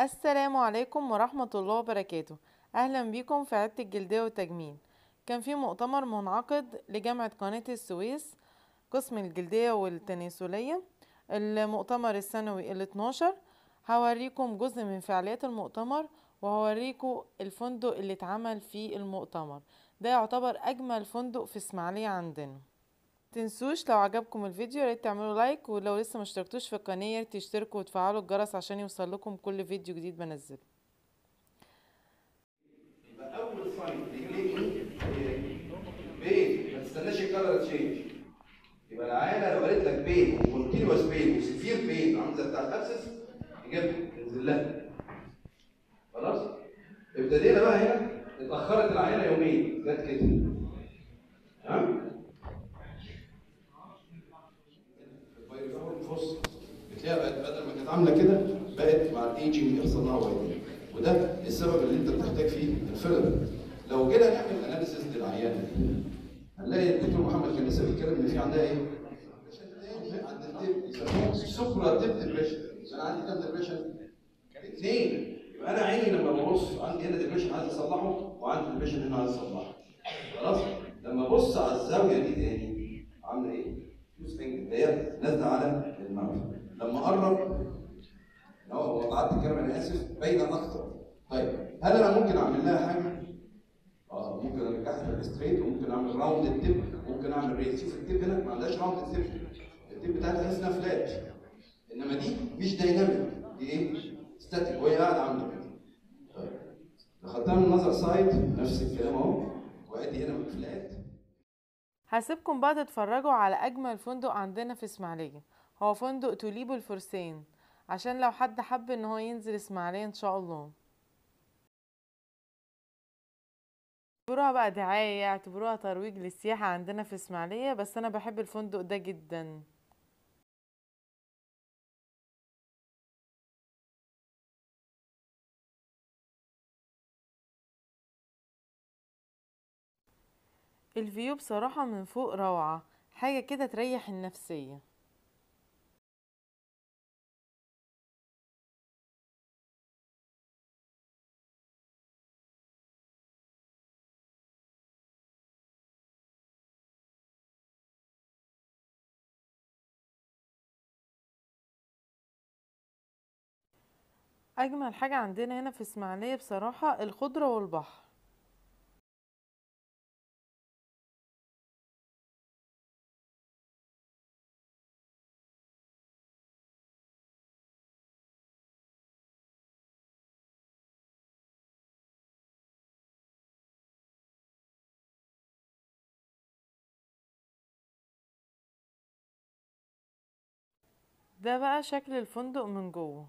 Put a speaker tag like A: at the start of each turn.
A: السلام عليكم ورحمة الله وبركاته. أهلا بيكم في عيادة الجلدية والتجميل كان في مؤتمر منعقد لجامعة قناة السويس قسم الجلدية والتناسلية المؤتمر السنوي ال 12 هوريكم جزء من فعاليات المؤتمر وهوريكم الفندق اللي اتعمل فيه المؤتمر. ده يعتبر أجمل فندق في إسماعيلية عندنا. تنسوش لو عجبكم الفيديو ياريت تعملوا لايك ولو لسه مشتركتوش في القناة ياريت تشتركوا وتفعلوا الجرس عشان يوصل لكم كل فيديو جديد بنزله.
B: يبقى أول sign رجليه pain ما تستناش ال color change يبقى العيانه لو قالت لك pain continuous pain و severe pain عاملة زي بتاع ال abscess يجيب تنزل لها. خلاص؟ ابتدينا بقى هنا اتأخرت العيانه يومين جت كده. الايجنج يحصل لها widening وده السبب اللي أنت بتحتاج فيه ال filler لو جينا نعمل analysis للعيانه دي هنلاقي الدكتور محمد كان لسه بيتكلم إن في عندها إيه؟ عند يسموه supra tip depression أنا عندي كام depression؟ اثنين يبقى أنا عيني لما ببص عندي هنا depression عايز أصلحه وعندي depression هنا عايز أصلحه خلاص؟ لما ابص على الزاوية دي تاني عاملة إيه؟ اللي هي نازلة على ال mouth لما أقرب لو وقعت الكاميرا أنا آسف باينه أكتر طيب هل أنا ممكن أعمل لها حاجة؟ آه ممكن ارجعها لل straight وممكن أعمل rounded tip ممكن أعمل retouch of ال tip هنا ما عندهاش rounded tip ال tip بتاعتها تحس انها flat إنما دي مش dynamic دي إيه؟ static وهي قاعدة عامله كده طيب لو خدتها من the other side نفس الكلام أهو. وأدي هنا فلات
A: هسيبكم بقى تتفرجوا على أجمل فندق عندنا في إسماعيلية. هو فندق توليبو الفرسان. عشان لو حد حب إن هو ينزل إسماعيلية إن شاء الله. اعتبروها بقى دعاية اعتبروها ترويج للسياحة عندنا في إسماعيلية بس أنا بحب الفندق ده جدا. الفيو بصراحة من فوق روعة حاجة كده تريح النفسية. أجمل حاجة عندنا هنا في إسماعيلية بصراحة الخضرة والبحر. ده بقى شكل الفندق من جوه.